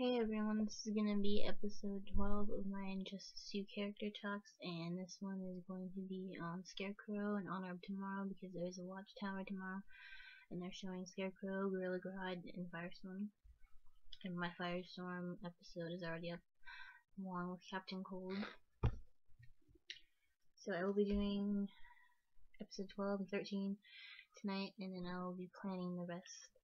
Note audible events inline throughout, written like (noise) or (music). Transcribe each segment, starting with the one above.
Hey everyone, this is going to be episode 12 of my Injustice 2 character talks, and this one is going to be on Scarecrow in honor of tomorrow because there is a watchtower tomorrow, and they're showing Scarecrow, Gorilla Grodd, and Firestorm. And my Firestorm episode is already up, along with Captain Cold. So I will be doing episode 12 and 13 tonight, and then I will be planning the rest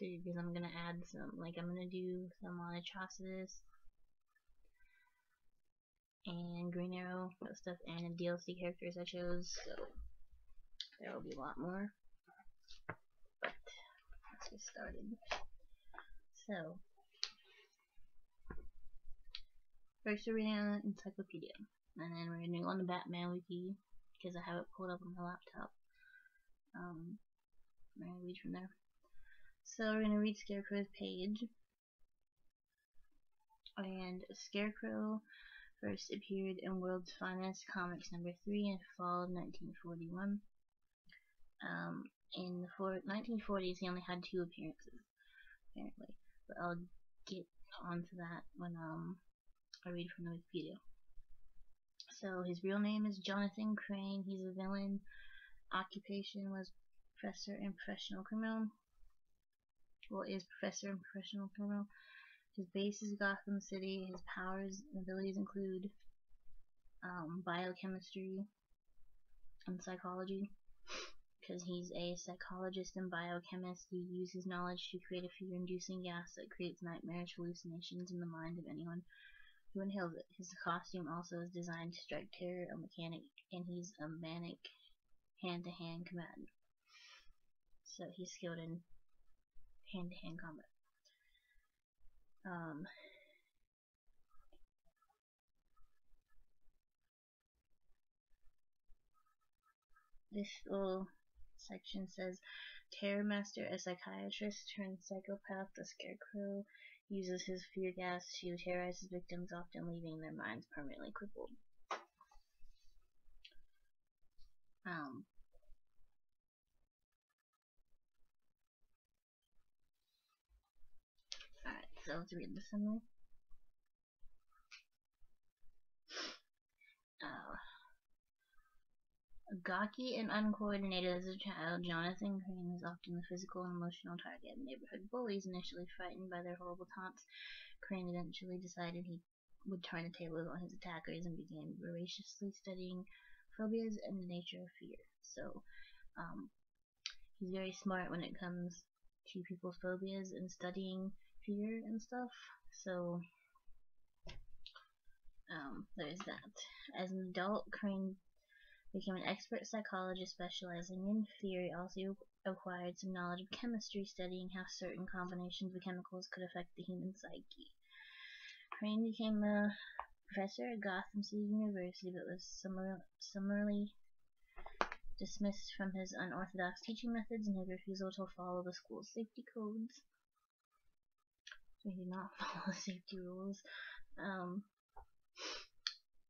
because I'm gonna add some, like I'm gonna do some on Atrocitus and Green Arrow, stuff, and the DLC characters I chose, so there will be a lot more. But let's get started. So, first we're reading an encyclopedia, and then we're gonna go on the Batman wiki because I have it pulled up on my laptop. Um, I'm gonna read from there. So we're going to read Scarecrow's page. And Scarecrow first appeared in World's Finest Comics number 3 in fall of 1941. Um, in the 1940s, he only had two appearances, apparently. But I'll get onto that when um, I read from the Wikipedia. So his real name is Jonathan Crane. He's a villain. Occupation was professor and professional criminal well, is Professor and Professional Criminal. His base is Gotham City. His powers and abilities include um, biochemistry and psychology. Because he's a psychologist and biochemist, he uses knowledge to create a fear-inducing gas that creates nightmarish hallucinations in the mind of anyone who inhales it. His costume also is designed to strike terror a mechanic, and he's a manic hand-to-hand -hand combatant. So he's skilled in hand-to-hand -hand combat. Um, this little section says Terror Master, a psychiatrist turned psychopath, the Scarecrow uses his fear gas to terrorize his victims, often leaving their minds permanently crippled. Um, so let's read the summary. Uh, gawky and uncoordinated as a child, Jonathan Crane was often the physical and emotional target of neighborhood bullies. Initially frightened by their horrible taunts, Crane eventually decided he would turn the tables on his attackers and began voraciously studying phobias and the nature of fear. So, um, he's very smart when it comes to people's phobias and studying and stuff. So um, there's that. As an adult, Crane became an expert psychologist specializing in theory, also acquired some knowledge of chemistry, studying how certain combinations of chemicals could affect the human psyche. Crane became a professor at Gotham City University, but was summarily dismissed from his unorthodox teaching methods and his refusal to follow the school's safety codes. He did not follow safety rules. Um,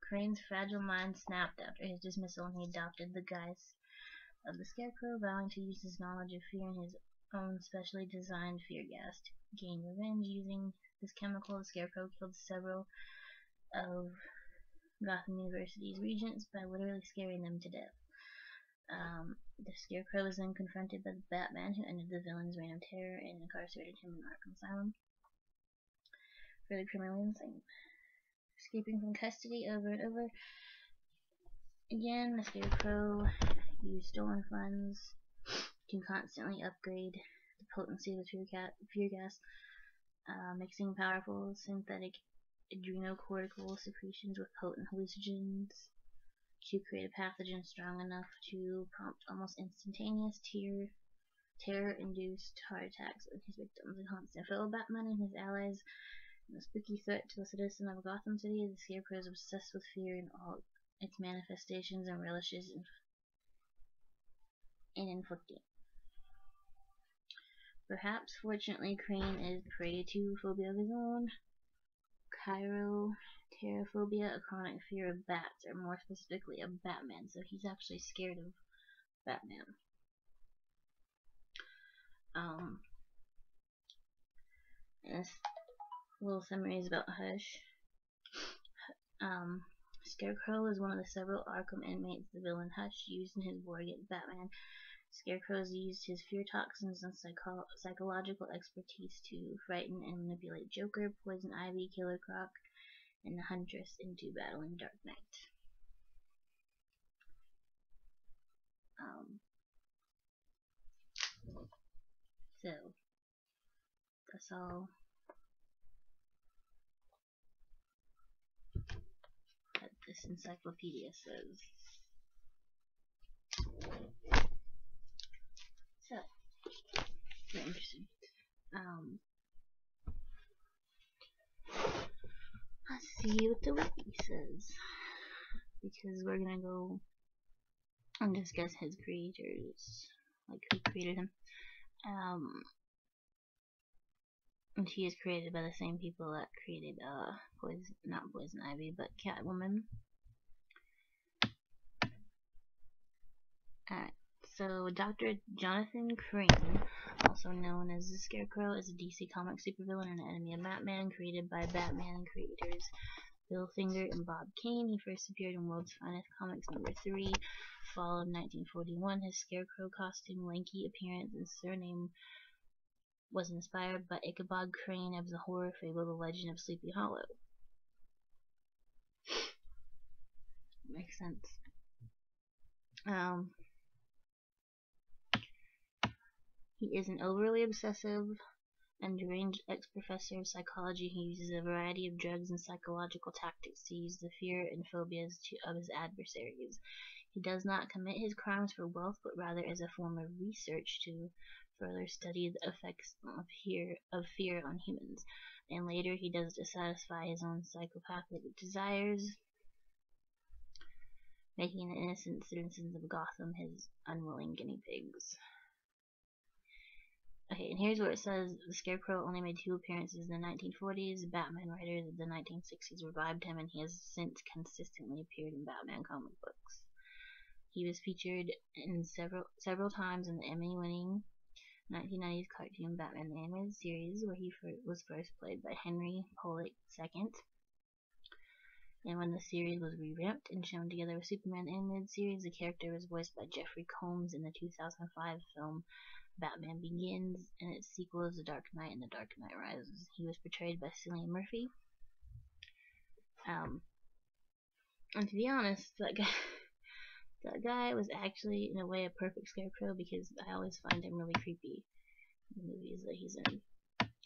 Crane's fragile mind snapped after his dismissal and he adopted the guise of the Scarecrow, vowing to use his knowledge of fear and his own specially designed fear gas to gain revenge. Using this chemical, the Scarecrow killed several of Gotham University's regents by literally scaring them to death. Um, the Scarecrow was then confronted by the Batman, who ended the villain's reign of terror and incarcerated him in Arkham Asylum for the criminally insane. Escaping from custody over and over again, the Scarecrow used stolen funds to constantly upgrade the potency of the fear gas, uh, mixing powerful synthetic adrenocortical secretions with potent hallucinogens to create a pathogen strong enough to prompt almost instantaneous tear, terror-induced heart attacks in his victims. A constant fellow Batman and his allies a spooky threat to the citizen of Gotham City, the Scarecrow is obsessed with fear in all its manifestations and relishes in, in inflicting. Perhaps, fortunately, Crane is prey to phobia of his own. Chiropterophobia, a chronic fear of bats, or more specifically of Batman, so he's actually scared of Batman. Um, little summaries about Hush. Um, Scarecrow is one of the several Arkham inmates the villain Hush used in his war against Batman. Scarecrow has used his fear toxins and psycho psychological expertise to frighten and manipulate Joker, Poison Ivy, Killer Croc, and the Huntress into battling Dark Knight. Um, so, that's all that this encyclopedia says. So, very interesting. Um, let's see what the wiki says. Because we're gonna go and discuss his creators, like who created him. Um, and he is created by the same people that created, uh, Poison, not Poison Ivy, but Catwoman. Alright, so Dr. Jonathan Crane, also known as the Scarecrow, is a DC Comics supervillain and enemy of Batman, created by Batman creators Bill Finger and Bob Kane. He first appeared in World's Finest Comics number 3, fall of 1941. His Scarecrow costume, lanky appearance, and surname was inspired by Ichabod Crane of the horror fable The Legend of Sleepy Hollow. (sniffs) Makes sense. Um, he is an overly obsessive and deranged ex-professor of psychology who uses a variety of drugs and psychological tactics to use the fear and phobias to, of his adversaries. He does not commit his crimes for wealth, but rather as a form of research to further study the effects of fear, of fear on humans. And later he does it to satisfy his own psychopathic desires, making the innocent citizens of Gotham his unwilling guinea pigs. Okay, and here's where it says the Scarecrow only made two appearances in the 1940s. Batman writers of the 1960s revived him, and he has since consistently appeared in Batman comic books. He was featured in several several times in the Emmy-winning 1990s cartoon Batman the Animated Series, where he was first played by Henry Polic II. And when the series was revamped and shown together with Superman the Animated Series, the character was voiced by Jeffrey Combs in the 2005 film Batman Begins, and its sequel is The Dark Knight and The Dark Knight Rises. He was portrayed by Cillian Murphy. Um, and to be honest, that (laughs) guy, that guy was actually in a way a perfect scarecrow because I always find him really creepy in the movies that he's in.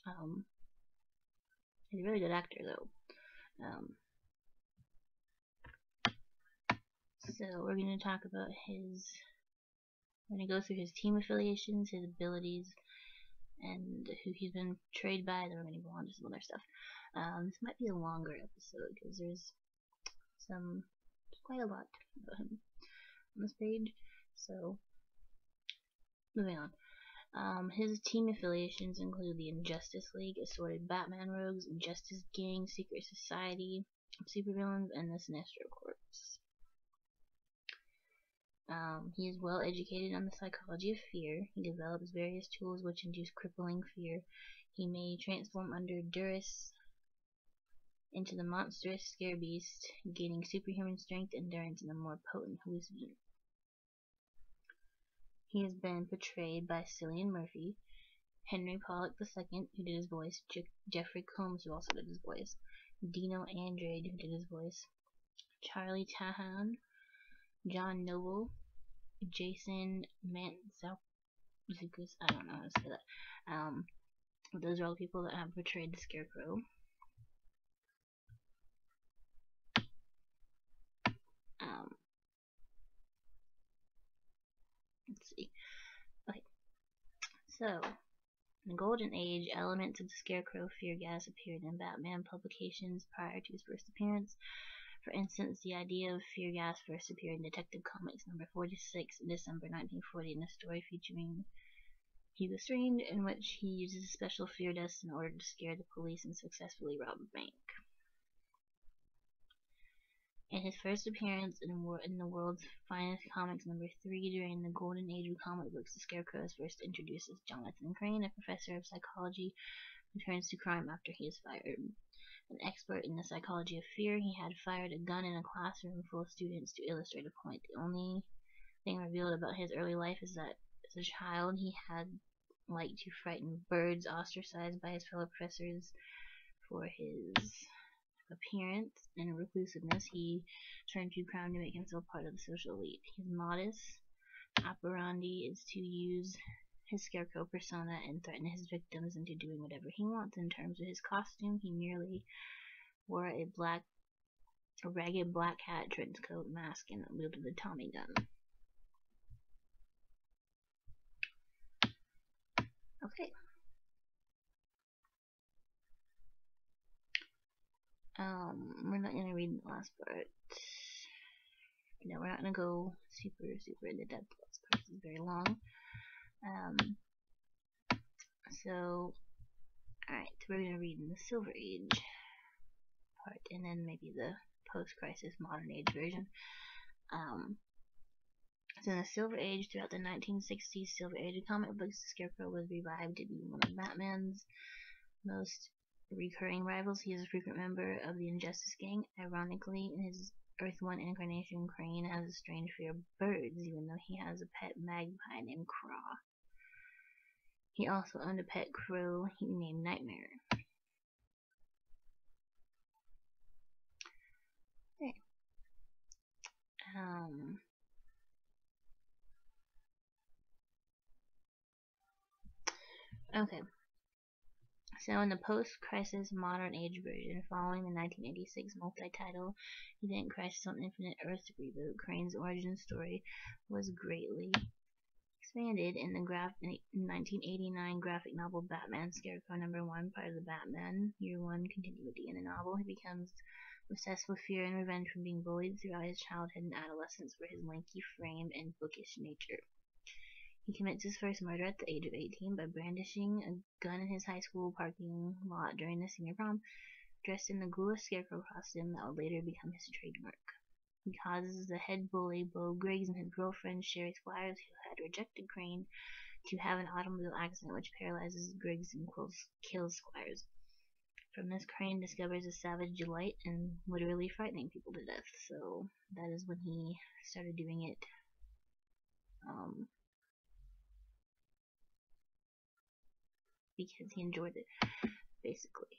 Um, he's a really good actor though. Um, so we're going to talk about his we're going to go through his team affiliations, his abilities, and who he's been traded by. Then we're going to go on to some other stuff. Um, this might be a longer episode because there's some quite a lot about him on this page. So, moving on. Um, his team affiliations include the Injustice League, Assorted Batman Rogues, Justice Gang, Secret Society, Supervillains, and the Sinestro Corps. Um, he is well educated on the psychology of fear. He develops various tools which induce crippling fear. He may transform under duress into the monstrous scare beast, gaining superhuman strength, endurance, and a more potent hallucinogen. He has been portrayed by Cillian Murphy, Henry Polic II, who did his voice, Je Jeffrey Combs, who also did his voice, Dino Andrade, who did his voice, Charlie Tahan, John Noble, Jason Mantzoukas, I don't know how to say that. Um, those are all the people that have portrayed the Scarecrow. Um, let's see. Okay, so in the Golden Age, elements of the Scarecrow fear gas appeared in Batman publications prior to his first appearance. For instance, the idea of fear gas first appeared in Detective Comics number 46 in December 1940 in a story featuring Hugo Strange, in which he uses a special fear dust in order to scare the police and successfully rob a bank. In his first appearance in, in the world's finest comics number 3 during the golden age of comic books, the Scarecrow is first introduced as Jonathan Crane, a professor of psychology returns to crime after he is fired. An expert in the psychology of fear, he had fired a gun in a classroom full of students to illustrate a point. The only thing revealed about his early life is that as a child he had liked to frighten birds, ostracized by his fellow professors for his appearance and reclusiveness. He turned to crime to make himself part of the social elite. His modus operandi is to use his scarecrow persona and threaten his victims into doing whatever he wants. In terms of his costume, he merely wore a black, a ragged black hat, trench coat, mask, and wielded a Tommy gun. Okay. Um, we're not gonna read the last part. No, we're not gonna go super, super into depth. The last part is very long. Um, so, alright, we're going to read in the Silver Age part, and then maybe the post-crisis modern age version. Um, so in the Silver Age, throughout the 1960s Silver Age of comic books, the Scarecrow was revived to be one of Batman's most recurring rivals. He is a frequent member of the Injustice Gang. Ironically, in his Earth 1 incarnation, Crane has a strange fear of birds, even though he has a pet magpie named Craw. He also owned a pet crow he named Nightmare. Okay. Um. Okay. So in the post-crisis modern age version, following the 1986 multi-title Event Crisis on Infinite Earth reboot, Crane's origin story was greatly expanded in the graph 1989 graphic novel Batman Scarecrow number 1, part of the Batman Year 1 continuity. In the novel, he becomes obsessed with fear and revenge from being bullied throughout his childhood and adolescence for his lanky frame and bookish nature. He commits his first murder at the age of 18 by brandishing a gun in his high school parking lot during the senior prom, dressed in the ghoulish scarecrow costume that would later become his trademark. He causes the head bully, Bo Griggs, and his girlfriend, Sherry Squires, who had rejected Crane, to have an automobile accident which paralyzes Griggs and kills Squires. From this, Crane discovers a savage delight in literally frightening people to death, so that is when he started doing it. Um, because he enjoyed it, basically.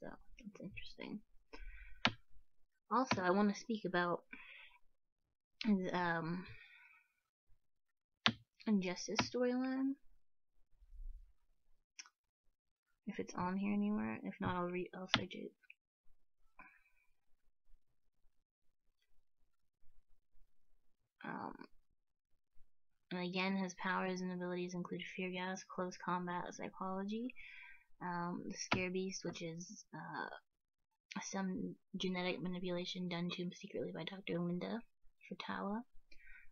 So, it's interesting. Also, I want to speak about um, Injustice storyline. If it's on here anywhere, if not, I'll read. I'll search it. Um, and again, his powers and abilities include fear gas, close combat, psychology, um, the scare beast, which is uh, some genetic manipulation done to him secretly by Dr. Linda Futawa,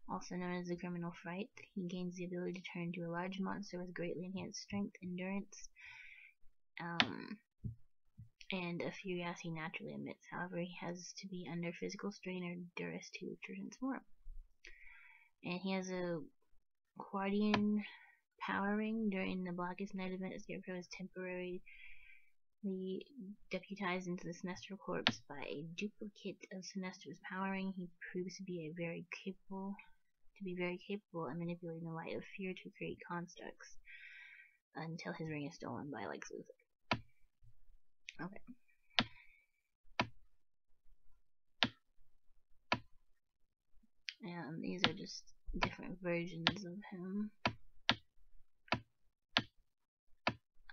also known as the Criminal Fright. He gains the ability to turn into a large monster with greatly enhanced strength, endurance, um, and a few gas he naturally emits. However, he has to be under physical strain or duress to transform. And he has a Guardian power ring during the Blackest Night event. Scarecrow is temporarily deputized into the Sinestro Corps by a duplicate of Sinestro's power ring, he proves to be a very capable to be very capable at manipulating the light of fear to create constructs until his ring is stolen by Lex Luthor. Okay. And these are just different versions of him.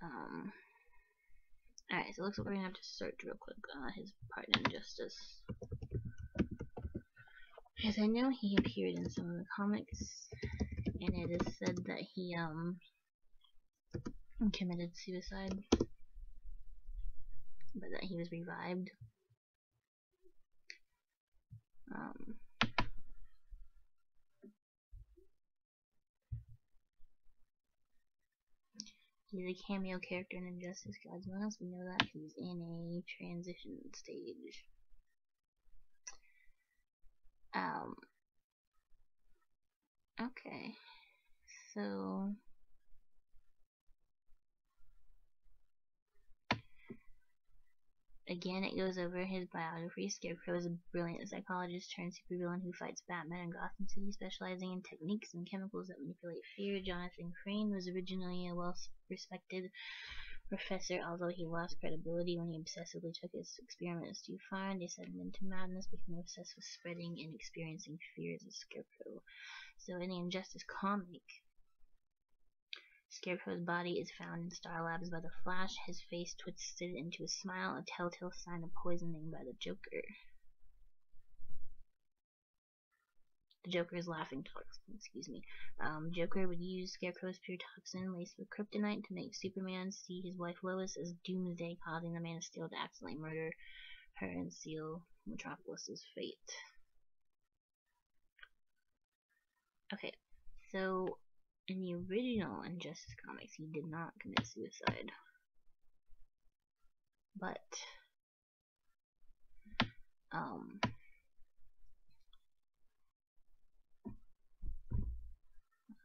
Um Alright, so it looks like we're gonna have to search real quick uh, his part in Injustice. As I know he appeared in some of the comics, and it is said that he, um, committed suicide, but that he was revived. Um, He's a cameo character in Injustice Gods. We know that he's in a transition stage. Um. Okay. So. Again, it goes over his biography. Scarecrow is a brilliant psychologist turned supervillain who fights Batman in Gotham City, specializing in techniques and chemicals that manipulate fear. Jonathan Crane was originally a well-respected professor, although he lost credibility when he obsessively took his experiments too far and descended into madness, becoming obsessed with spreading and experiencing fears of Scarecrow. So in the Injustice comic, Scarecrow's body is found in Star Labs by the Flash, his face twisted into a smile, a telltale sign of poisoning by the Joker. The Joker is laughing toxin, excuse me. Um, Joker would use Scarecrow's pure toxin laced with kryptonite to make Superman see his wife Lois as Doomsday, causing the Man of Steel to accidentally murder her and seal Metropolis's fate. Okay, so in the original Injustice comics, he did not commit suicide. But, um,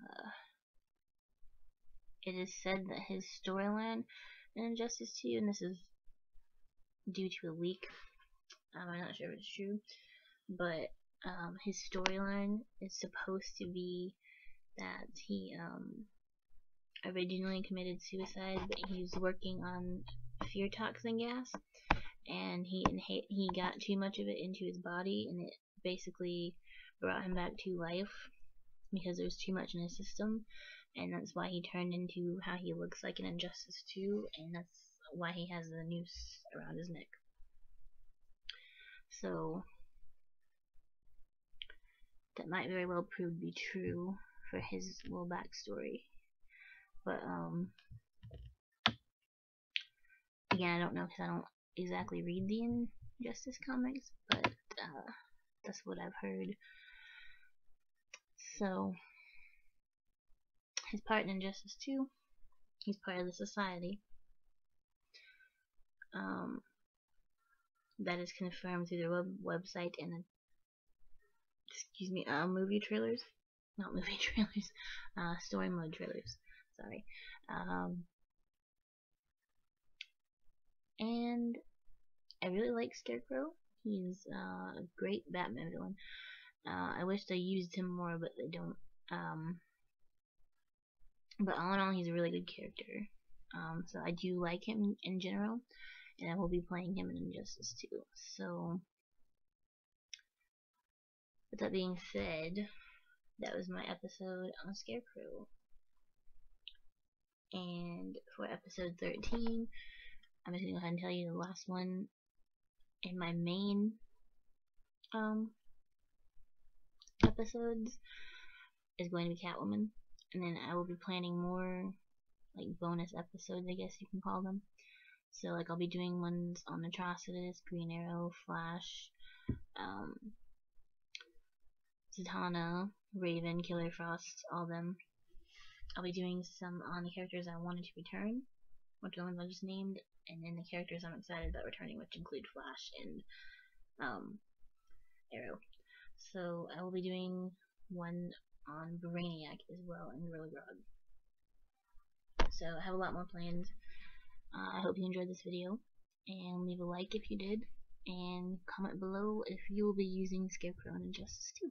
uh, it is said that his storyline in Injustice 2, and this is due to a leak, um, I'm not sure if it's true, but um, his storyline is supposed to be that he um, originally committed suicide, but he was working on fear toxin gas, and he he got too much of it into his body, and it basically brought him back to life because there was too much in his system, and that's why he turned into how he looks like in Injustice 2, and that's why he has the noose around his neck. So that might very well prove to be true for his little backstory. But, um, again, I don't know because I don't exactly read the Injustice comics, but, uh, that's what I've heard. So, his part in Injustice 2, he's part of the society. Um, that is confirmed through their web website and, excuse me, uh, movie trailers not movie (laughs) trailers, uh, story mode trailers. Sorry. Um, and I really like Scarecrow. He's uh, a great Batman villain. Uh, I wish they used him more, but they don't. Um, but all in all, he's a really good character. Um, so I do like him in general, and I will be playing him in Injustice 2. So, with that being said, that was my episode on Scarecrow. And for episode 13, I'm just gonna go ahead and tell you the last one in my main um episodes is going to be Catwoman. And then I will be planning more like bonus episodes, I guess you can call them. So like I'll be doing ones on Atrocitus, Green Arrow, Flash, um, Zatanna, Raven, Killer Frost, all them. I'll be doing some on the characters I wanted to return, which are the ones I just named, and then the characters I'm excited about returning, which include Flash and um, Arrow. So I will be doing one on Brainiac as well and Gorilla Grodd. So I have a lot more planned. Uh, I hope you enjoyed this video, and leave a like if you did, and comment below if you will be using Scarecrow and Injustice 2.